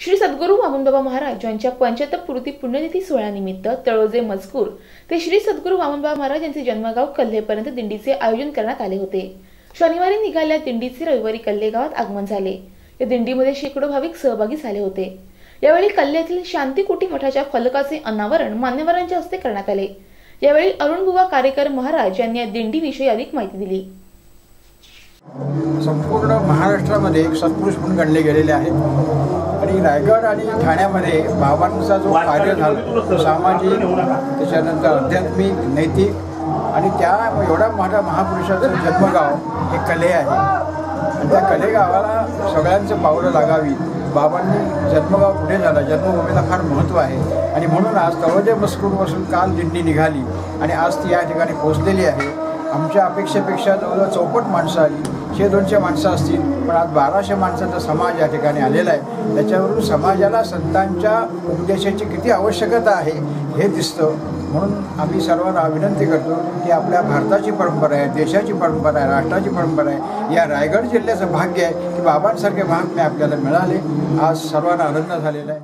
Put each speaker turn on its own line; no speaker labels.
श्री सद्गुरू वामनबाबा महाराज यांच्या पंच्याहत्तर पूर्ती पुण्यतिथी सोहळ्यानिमित्त तळोजे मजकूर ते श्री सद्गुरू वामनबाबा महाराज यांचे जन्मगाव कल्हेपर्यंत दिंडीचे आयोजन करण्यात आले होते. शनिवारी निघाल्या दिंडीचे रविवारी कल्हे गावात आगमन झाले. या दिंडीमध्ये शेकडो भाविक सहभागी झाले होते. यावेळी कल्ल्यातील शांतीकुटी मठाच्या फलकाचे अनावरण मान्यवरांच्या हस्ते करण्यात आले. यावेळी अरुण बुवा कार्यकर महाराज यांनी या दिंडीविषयी अधिक माहिती दिली.
संपूर्ण महाराष्ट्रामध्ये एक सत्पुरुष म्हणून गणले गेलेले आहेत. आणि रायगड आणि ठाण्यामध्ये बाबांचा जो कार्य झाला सामाजिक त्याच्यानंतर आध्यात्मिक नैतिक आणि त्या एवढ्या मोठ्या महापुरुषाचं जन्मगाव हे कले आहे. आणि त्या कले गावाला सगळ्यांचं पावलं लागावी. बाबांनी जन्मगाव पुढे झाला. जन्मभूमीला फार महत्त्व आहे. आणि म्हणून आज तळोजे मस्कूरपासून काल दिंडी निघाली. आणि आज ती या ठिकाणी पोहोचलेली आहे. आमच्या अपेक्षेपेक्षा जवळजवळ चौपट माणसं आली. शे दोनशे माणसं असतील पण आज बाराशे माणसांचा समाज या ठिकाणी आलेला आहे. त्याच्यावरून समाजाला संतांच्या उपदेशाची किती आवश्यकता आहे हे दिसतं. म्हणून आम्ही सर्वांना विनंती करतो की आपल्या भारताची परंपरा आहे देशाची परंपरा आहे राष्ट्राची परंपरा आहे या रायगड जिल्ह्याचं भाग्य आहे की बाबांसारखे महात्मे आपल्याला मिळाले. आज सर्वांना आनंद झालेला आहे.